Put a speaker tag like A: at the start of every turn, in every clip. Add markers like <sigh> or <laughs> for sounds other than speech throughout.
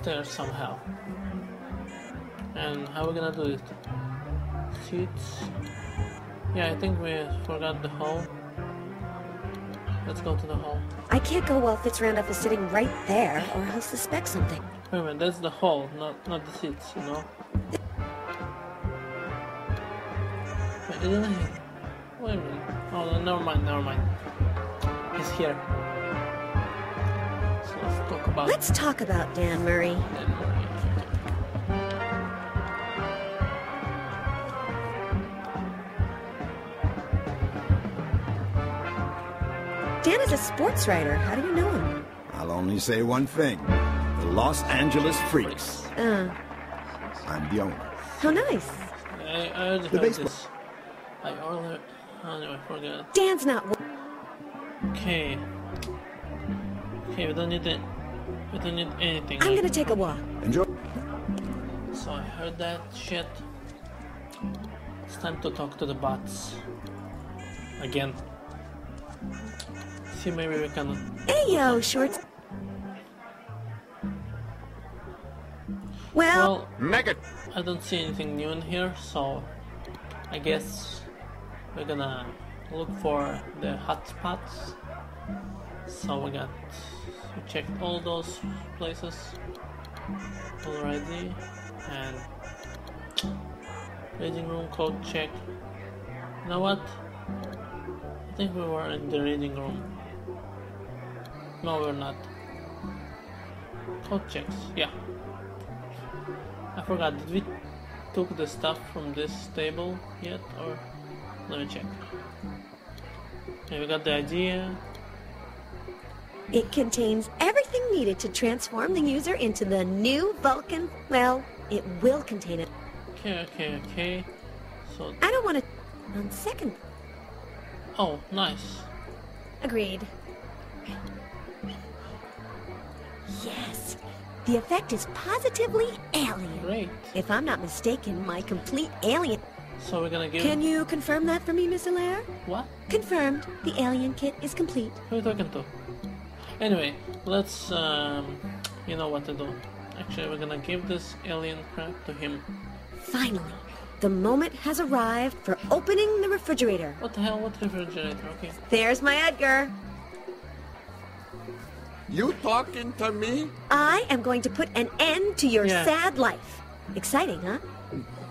A: upstairs somehow. And how are we gonna do it? Seats. Yeah, I think we forgot the hall. Let's go to the hall.
B: I can't go while Fitzrandolph is sitting right there, or he'll suspect something.
A: Wait a minute, that's the hall, not not the seats, you know? Wait, isn't he? Wait a minute. Oh, no, never mind, never mind. He's here. So let's talk about
B: Let's talk about Dan Murray.
A: Dan Murray.
B: Dan is a sports writer. How do you know him?
C: I'll only say one thing. The Los Angeles Freaks.
B: Uh,
C: I'm the owner.
B: how nice.
A: I, I already
C: The baseball.
A: this. I already. Oh, no, I forgot.
B: Dan's not. wo-
A: Okay. Okay, we don't need it. We don't need anything.
B: I'm gonna take a walk.
C: Enjoy.
A: So I heard that shit. It's time to talk to the bots. Again. See, maybe we can.
B: Hey yo, shorts. Well,
A: Well, I don't see anything new in here, so I guess we're gonna look for the hotspots. So we got we checked all those places already, and reading room code check. You know what? I think we were in the reading room. No, we're not. Code checks, yeah. I forgot, did we took the stuff from this table yet or let me check. Okay, we got the idea.
B: It contains everything needed to transform the user into the new Vulcan. Well, it will contain it.
A: Okay, okay, okay. So
B: I don't want to. On second,
A: oh nice.
B: agreed. Yes, the effect is positively alien.
A: Great.
B: If I'm not mistaken, my complete alien.
A: So we're gonna give
B: Can you confirm that for me, Miss Allaire?
A: what?
B: Confirmed. The alien kit is complete.
A: Who are you talking to? Anyway, let's um you know what to do. Actually we're gonna give this alien crap to him.
B: Finally, the moment has arrived for opening the refrigerator.
A: What the hell? What refrigerator? Okay.
B: There's my Edgar.
D: You talking to me?
B: I am going to put an end to your
A: Yeah.
B: sad life. Exciting, huh?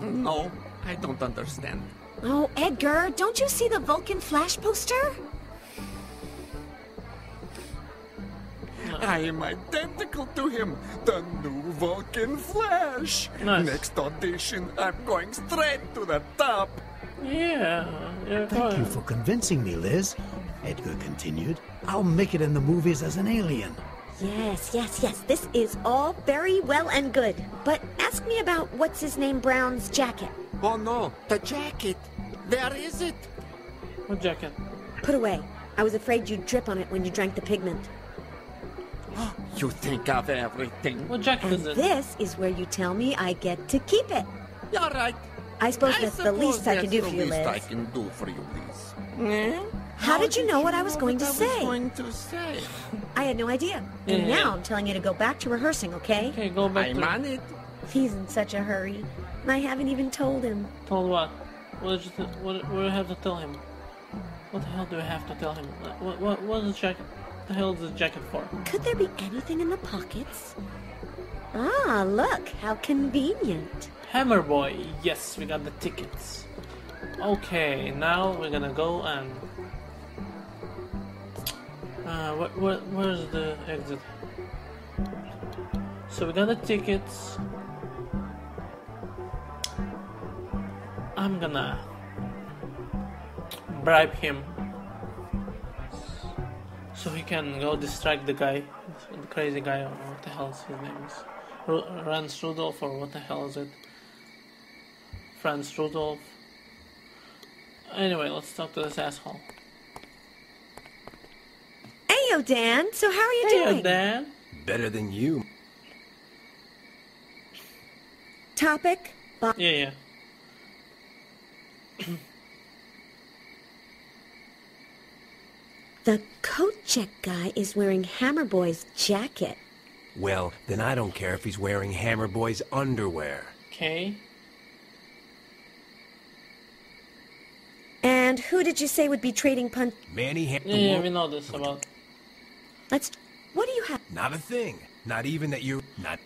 D: No, I don't understand.
B: Oh, Edgar, don't you see the Vulcan flash poster?
D: I am identical to him, the new Vulcan Flash.
A: Nice.
D: Next audition, I'm going straight to the top.
A: Yeah, yeah,
E: Thank you for convincing me, Liz. Edgar continued. I'll make it in the movies as an alien.
B: Yes, yes, yes. This is all very well and good. But ask me about what's his name Brown's jacket.
D: Oh no, the jacket. Where is it?
A: What jacket?
B: Put away. I was afraid you'd drip on it when you drank the pigment. <gasps>
D: You think of everything.
A: What jacket
B: And
A: is it?
B: this is where you tell me I get to keep it.
D: You're right.
B: I suppose
D: I
B: that's the
D: suppose
B: least I can do for you,
D: least I
B: Liz.
D: can do for you, Liz. Eh?
B: How did you know what I was going to
D: what I
B: say?
D: was going to say?
B: I had no idea. And now I'm telling you to go back to rehearsing, okay?
A: Okay, go back
D: I'm
A: to
D: on it.
B: He's in such a hurry. And I haven't even told him.
A: Told what? What did you th- what, what do I have to tell him? What the hell do I have to tell him? What what what is the jacket? The hell is the jacket for?
B: Could there be anything in the pockets? Ah, look, how convenient.
A: Hammer Boy. Yes, we got the tickets. Okay, now we're gonna go and. Uh, where, where, where's the exit? So we got the tickets. I'm gonna bribe him so he can go distract the guy, the crazy guy, or what the hell is his name is. Ru- Franz Rudolph, or what the hell is it? Franz Rudolph. Anyway, let's talk to this asshole.
B: Heyo, Dan. So how are you doing?
A: Hey,
B: doing?
A: Dan.
F: Better than you.
B: Topic? Bo-
A: Yeah, yeah.
B: the coat check guy is wearing Hammer Boy's jacket.
F: Well, then I don't care if he's wearing Hammer Boy's underwear.
A: Okay.
B: And who did you say would be trading punch?
F: Manny Ham-
A: Yeah, yeah, we know this about.
B: Let's. What do you have?
F: Not a thing. Not even that you're not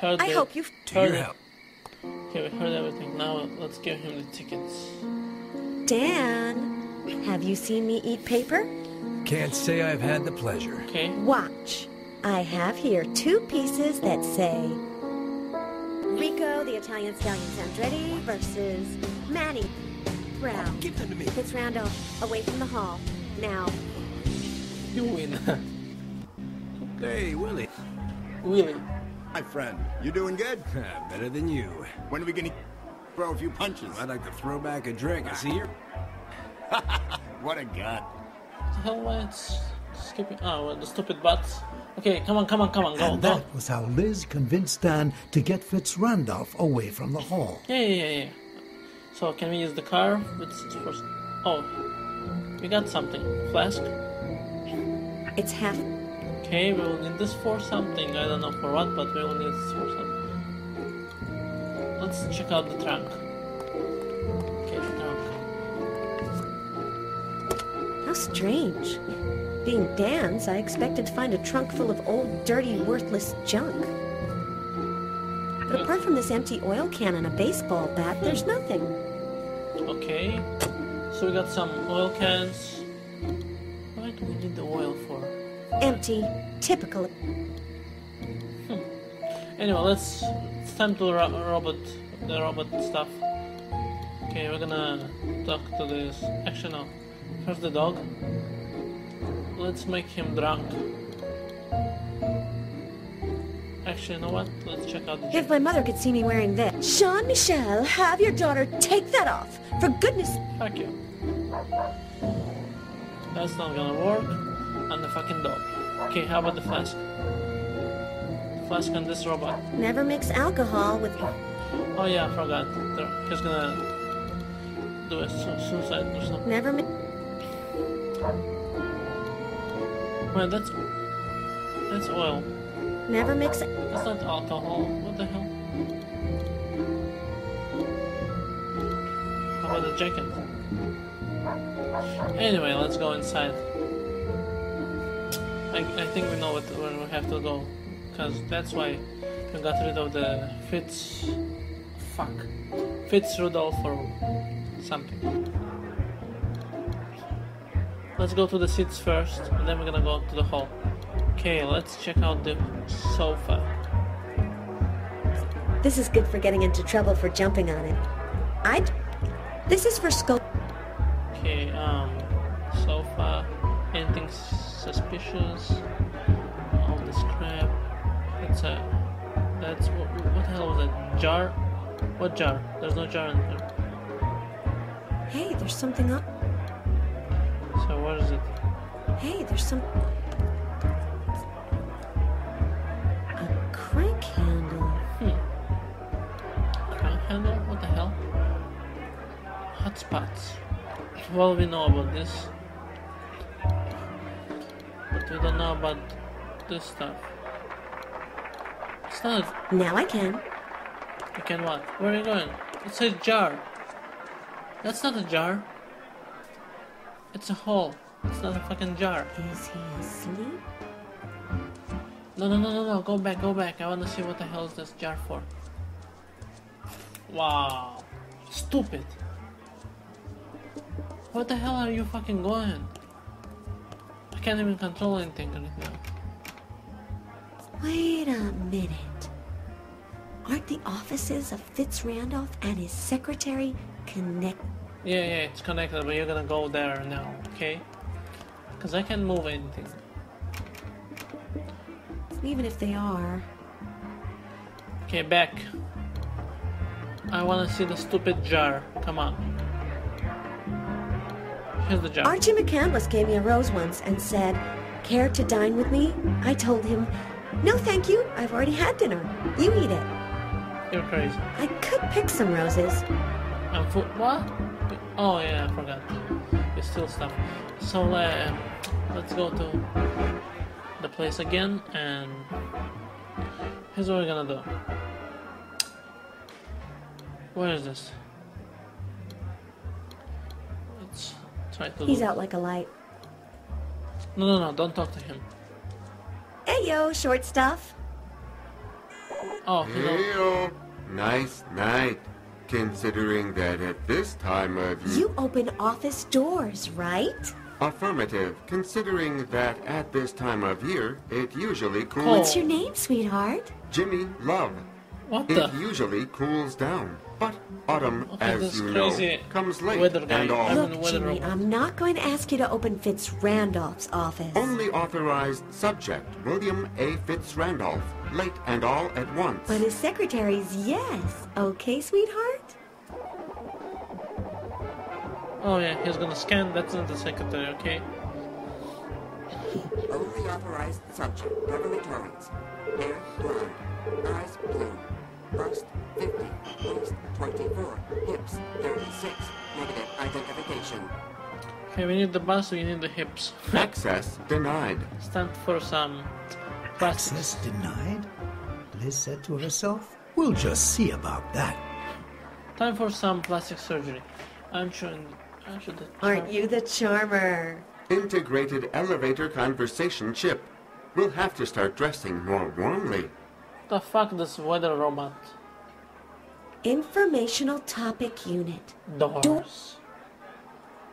A: Heard
B: I
A: it.
B: hope you.
F: to
A: Heard
F: your
A: it.
F: help.
A: Okay, we heard everything. Now let's give him the tickets.
B: Dan, have you seen me eat paper?
F: Can't say I've had the pleasure.
A: Okay.
B: Watch. I have here two pieces that say Rico, the Italian stallion Andretti versus Manny Brown.
F: Give them to me.
B: Fitz Randolph away from the hall. Now,
A: You win. <laughs>
F: Hey, Willie.
A: Willie.
C: My friend, you doing good? <laughs>
F: Better than you.
C: When are we gonna throw a few punches?
F: I'd like to throw back a drink. I see you. <laughs>
C: What a gut.
A: The hell why it's skipping? Oh, well, the stupid butts. Okay, come on, come on, come on, go,
E: And
A: go.
E: that was how Liz convinced Dan to get Fitz Randolph away from the hall.
A: Yeah, yeah, yeah, yeah. So can we use the car? Let's first. Oh, we got something. Flask.
B: it's half.
A: Okay, we will need this for something. I don't know for what, but we will need this for something. Let's check out the trunk.
B: Strange. Being Dan's, I expected to find a trunk full of old, dirty, worthless junk. But apart from this empty oil can and a baseball bat, there's nothing.
A: Okay, so we got some oil cans. What do we need the oil for?
B: Empty. Typical. Hmm.
A: Anyway, let's. It's time to ro- robot the robot stuff. Okay, we're gonna talk to this. Actually, no. First the dog. Let's make him drunk. Actually, you know what? Let's check out the.
B: If my mother could see me wearing this. Jean Michel, have your daughter take that off. For goodness.
A: Fuck you. That's not gonna work. On the fucking dog. Okay, how about the flask? Flask on this robot.
B: Never mix alcohol with.
A: Oh yeah, I forgot. He's gonna do a su- suicide or something.
B: Never mix.
A: Wait, that's that's oil.
B: Never mix. It.
A: That's not alcohol. What the hell? How about the jacket? Anyway, let's go inside. I, I think we know what, where we have to go. Because that's why we got rid of the Fitz. Fuck. Fitz Rudolph or something. Let's go to the seats first, and then we're gonna go to the hall. Okay, let's check out the sofa.
B: This is good for getting into trouble for jumping on it. I'd. This is for scope.
A: Okay, um, sofa. Anything suspicious? All this crap. That's a. That's what? What the hell was that? Jar? What jar? There's no jar in here.
B: Hey, there's something up.
A: So what is it?
B: Hey, there's some. A crank handle. Hmm.
A: Crank handle? What the hell? Hotspots. Well, we know about this, but we don't know about this stuff. It's not.
B: Now I can.
A: You can what? Where are you going? It's a jar. That's not a jar. It's a hole. It's not a fucking jar.
B: Is he asleep?
A: No, no, no, no, no. Go back, go back. I want to see what the hell is this jar for. Wow. Stupid. What the hell are you fucking going? I can't even control anything right now.
B: Wait a minute. Aren't the offices of Fitz Randolph and his secretary connect?
A: Yeah, yeah, it's connected, but you're gonna go there now, okay? Because I can't move anything.
B: Even if they are.
A: Okay, back. I want to see the stupid jar. Come on. Here's the jar.
B: Archie McCandless gave me a rose once and said, Care to dine with me? I told him, No, thank you. I've already had dinner. You eat it.
A: You're crazy.
B: I could pick some roses.
A: I'm fu- what? Oh yeah, I forgot. You steal stuff. So uh, let's go to the place again and Here's what we're gonna do. Where is this? Let's try to.
B: He's
A: do-
B: out like a light.
A: No, no, no! Don't talk to him.
B: Hey yo, short stuff.
A: Oh, he's out.
G: Heyo. Nice night. Considering that at this time of year.
B: You open office doors, right?
G: Affirmative. Considering that at this time of year, it usually cools.
B: What's your name, sweetheart?
G: Jimmy Love.
A: What
G: It
A: the?
G: usually cools down. But autumn,
A: Okay,
G: as
A: this
G: you
A: crazy
G: know, comes late
A: weather guy.
G: and all.
B: Look,
A: in weather
B: Jimmy. I'm not going to ask you to open Fitz Randolph's office.
G: Only authorized subject, William A. Fitzrandolph. Late and all at once.
B: But his secretary's yes. Okay, sweetheart?
A: Oh yeah, he's gonna scan. That's not the secretary, okay? <laughs>
H: Only authorized subject, Beverly Torrance. Hair blonde, eyes blue, bust 50, waist 24, hips 36, negative identification.
A: Okay, we need the bus. We need the hips. <laughs>
G: Access denied.
A: Stand for some practice.
E: Access denied? Liz said to herself. We'll just see about that.
A: Time for some plastic surgery. I'm sure. In, I'm sure that.
B: Aren't you the charmer?
G: Integrated elevator conversation chip. We'll have to start dressing more warmly.
A: The fuck this weather robot?
B: Informational topic unit.
A: Doors.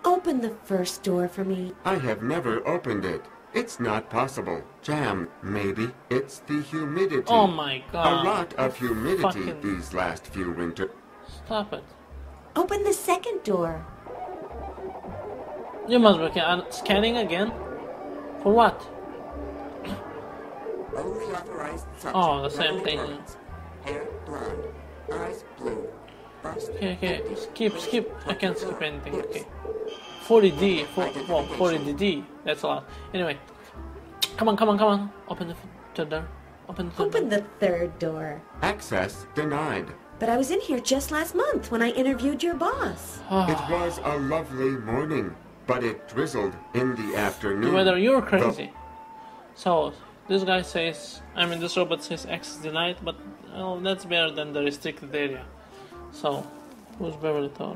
B: Open the first door for me.
G: I have never opened it. It's not possible. Jam, maybe. It's the humidity.
A: Oh my god.
G: A lot of humidity
A: Fucking-
G: these last few winter.
A: Stop it.
B: Open the second door.
A: You must be uh, scanning again. For what?
H: Only authorized subject,
A: Oh, the same thing.
H: Torrance. Hair blonde, eyes blue, bust
A: Okay, okay.
H: 50,
A: Skip, skip. I can't skip anything. Okay. 40D. For, well, 40DD. That's a lot. Anyway. Come on, come on, come on. Open the third door. Open the third
B: Open
A: door.
B: the third door.
G: Access denied.
B: But I was in here just last month when I interviewed your boss. Ah.
G: It was a lovely morning, but it drizzled in the afternoon.
A: Whether you're
G: The-
A: crazy. So, this guy says, I mean, this robot says access denied, but well, that's better than the restricted area. So, who's Beverly Tor-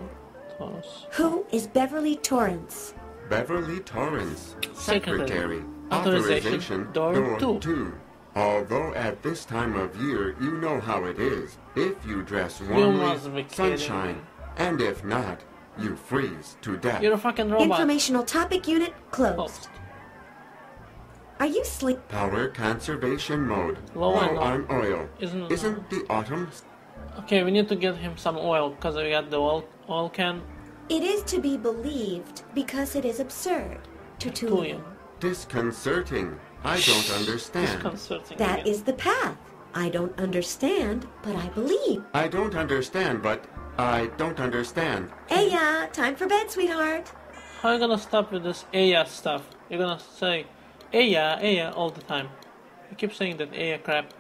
A: Taurus?
B: Who is Beverly Torrance?
G: Beverly Torrance,
A: Secretary.
G: Secretary,
A: Authorization,
G: Authorization,
A: door
G: door,
A: two.
G: two. Although at this time of year, you know how it is. If you dress warmly,
A: must be kidding
G: sunshine, and if not, you freeze to death.
A: You're a fucking robot.
B: Informational topic unit closed.
A: Closed.
B: Are you sleep?
G: Power conservation mode.
A: Low
G: Low
A: and low.
G: on oil.
A: Isn't it
G: Isn't the autumn
A: Okay, we need to get him some oil because we got the oil, oil can.
B: It is to be believed because it is absurd. Tertullian.
G: disconcerting? I don't understand.
A: Disconcerting.
B: That
A: again.
B: is the path. I don't understand, but I believe.
G: I don't understand, but I don't understand.
B: Hey, ya, time for bed, sweetheart.
A: How are you gonna stop with this Aya stuff? You're gonna say Aya, Aya all the time. You keep saying that Aya crap.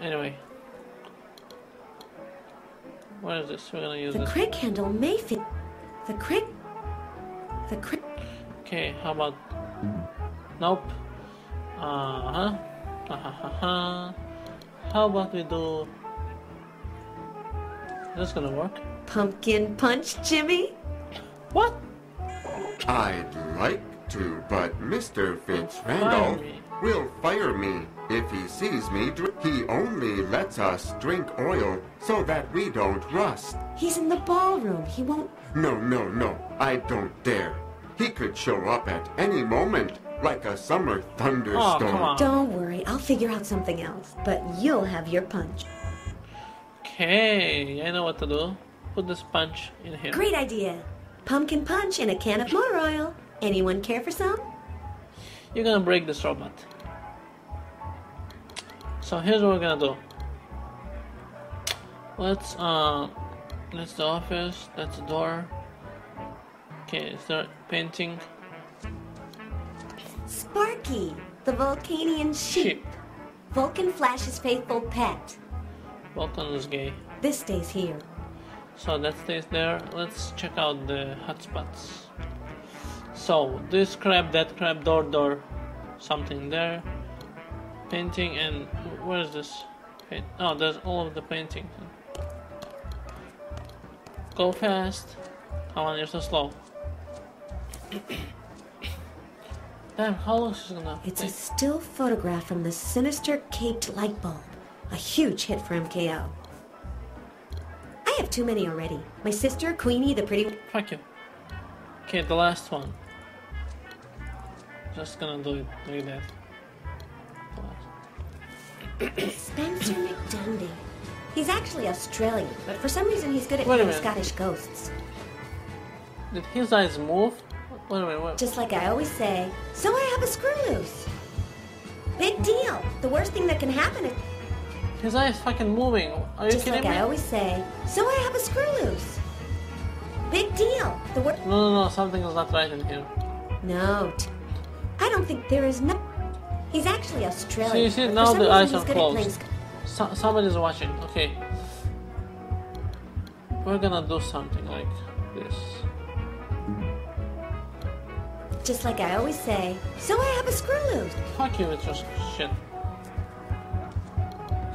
A: Anyway. What is this? We're gonna use
B: The
A: this.
B: crick handle may fit. The crick. The crick.
A: Okay, how about. Nope. Uh huh. Ha ha ha ha. How about we do. Is this gonna work?
B: Pumpkin punch, Jimmy?
A: What?
G: I'd like to, but Mr.
A: Fire
G: Fitzrandolph
A: me.
G: will fire me if he sees me drink. He only lets us drink oil so that we don't rust.
B: He's in the ballroom. He won't.
G: No, no, no, I don't dare. He could show up at any moment, like a summer thunderstorm.
A: Oh, come on.
B: Don't worry, I'll figure out something else. But you'll have your punch.
A: Okay, I know what to do. Put this punch in here.
B: Great idea. Pumpkin punch in a can of motor oil. Anyone care for some?
A: You're gonna break this robot. So here's what we're gonna do. Let's uh that's the office, that's the door. Okay, start painting
B: Sparky, the Vulcanian sheep.
A: sheep.
B: Vulcan Flash's faithful pet.
A: Vulcan is gay.
B: This stays here.
A: So that stays there. Let's check out the hotspots. So this crab, that crab, door, door, something there. Painting and where is this? Oh, there's all of the painting. Go fast. Come on, you're so slow. <coughs> Damn, how long is she gonna
B: It's a still photograph from the sinister caped light bulb. A huge hit for MKO. I have too many already. My sister, Queenie, the pretty.
A: Fuck you. Okay, the last one. Just gonna do it like that.
B: Spencer McDundee. He's actually Australian, but for some reason he's good at playing. Scottish ghosts.
A: Did his eyes move? Wait a minute, wait.
B: Just like I always say, so I have a screw loose. Big deal. The worst thing that can happen is.
A: His eyes fucking moving. Are you
B: Just
A: kidding
B: like
A: me?
B: I always say, so I have a screw loose. Big deal. The worst.
A: No, no, no, something is not right in here.
B: No. I don't think there is no. He's actually Australian.
A: See, you see, now the eyes are
B: good at playing
A: closed. So, somebody's watching. Okay. We're gonna do something like this.
B: Just like I always say, so I have a screw loose.
A: Fuck you with your shit.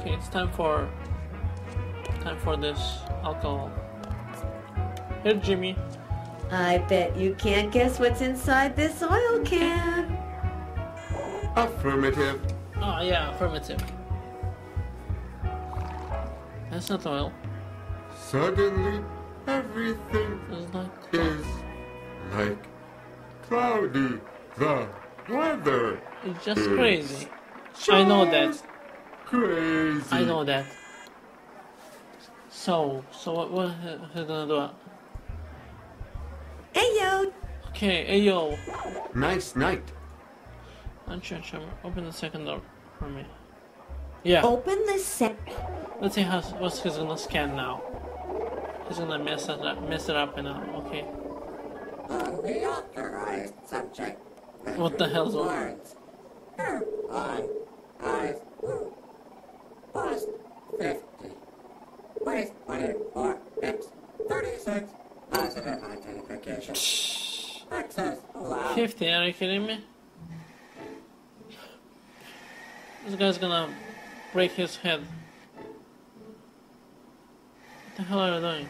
A: Okay, it's time for time for this alcohol. Here, Jimmy.
B: I bet you can't guess what's inside this oil can.
G: Affirmative.
A: Oh yeah, affirmative. That's not oil.
G: Suddenly, everything
A: It's not.
G: is like cloudy. The weather
A: It's just crazy. I know that.
G: crazy.
A: I know that. So, so what? What he- he gonna do?
B: Hey yo,
A: Okay, hey yo,
G: Nice night.
A: Uncharge, open the second door for me. Yeah.
B: open the set.
A: Let's see how what's he's gonna scan now. He's gonna mess it up, mess it up now. Uh, okay.
H: Unauthorized subject.
A: What the hell's on?
H: Words. On. Eyes. Bust. 50. Waist 24. Hips 36. Positive identification. Access allowed.
A: Fifty? Are you kidding me? This guy's gonna break his head. What the hell are you doing?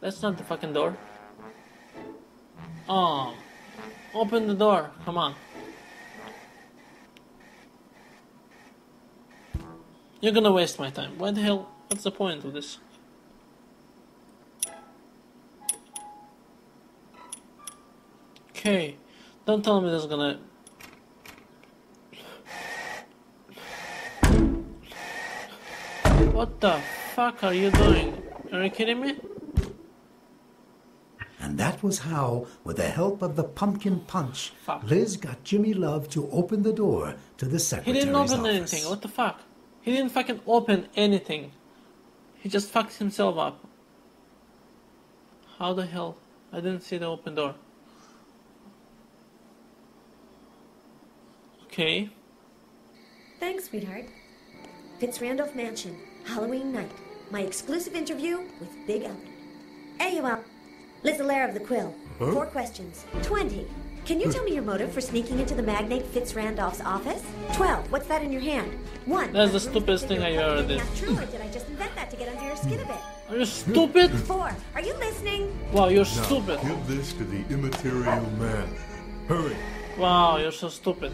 A: That's not the fucking door. Oh. Open the door. Come on. You're gonna waste my time. Why the hell? What's the point of this? Okay. Don't tell me this is gonna. What the fuck are you doing? Are you kidding me?
E: And that was how, with the help of the pumpkin punch,
A: Fuck.
E: Liz got Jimmy Love to open the door to the secretary's
A: He
E: secretary's
A: didn't open
E: office.
A: anything. What the fuck? He didn't fucking open anything. He just fucked himself up. How the hell? I didn't see the open door. Okay.
B: Thanks, sweetheart. Fitz Randolph Mansion, Halloween night. My exclusive interview with Big Albert. Hey, you are. Liz Allaire of the Quill. Four questions. Twenty. Can you tell me your motive for sneaking into the magnate Fitz Randolph's office? Twelve. What's that in your hand? One.
A: That's the stupidest thing I ever
B: fucking
A: did.
B: half True, or did I just invent that to get under your skin a bit?
A: Are you stupid?
B: Four. Are you listening?
A: Wow, you're
I: Now,
A: stupid.
I: give this to the immaterial man. Hurry.
A: Wow, you're so stupid.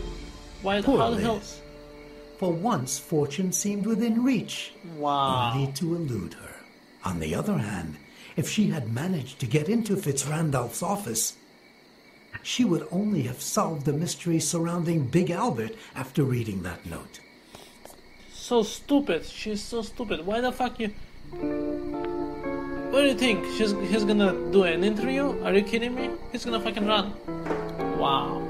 A: Why?
E: Poor
A: how the hell?
E: For once, fortune seemed within reach,
A: Wow.
E: only to elude her. On the other hand, if she had managed to get into Fitzrandolph's office, she would only have solved the mystery surrounding Big Albert after reading that note.
A: So stupid. She's so stupid. Why the fuck you? What do you think? She's he's gonna do an interview? Are you kidding me? He's gonna fucking run. Wow.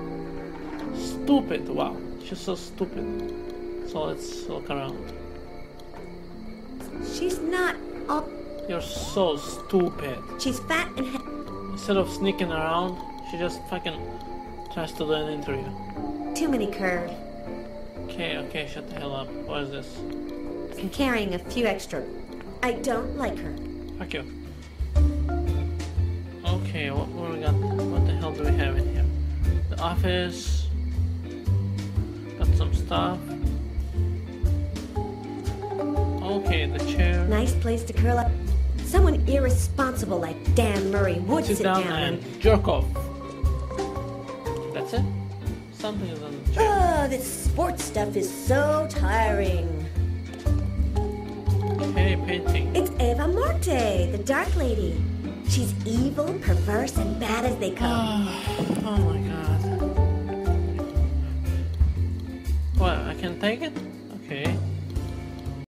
A: Stupid. Wow. She's so stupid. So let's look around.
B: She's not all.
A: You're so stupid.
B: She's fat and.
A: Instead of sneaking around, she just fucking tries to do an interview.
B: too many curves.
A: Okay, okay, shut the hell up. What is this?
B: And carrying a few extra. I don't like her.
A: Fuck you. Okay, what, what we got? What the hell do we have in here? The office. Got some stuff. The chair.
B: Nice place to curl up. Someone irresponsible like Dan Murray would
A: Sit
B: sit,
A: down
B: down
A: and jerk off. That's it. Something is on the chair.
B: Oh, this sports stuff is so tiring.
A: Okay, painting.
B: It's Eva Morte, the Dark Lady. She's evil, perverse, and bad as they come.
A: Ah, oh my god. What? I can take it? Okay.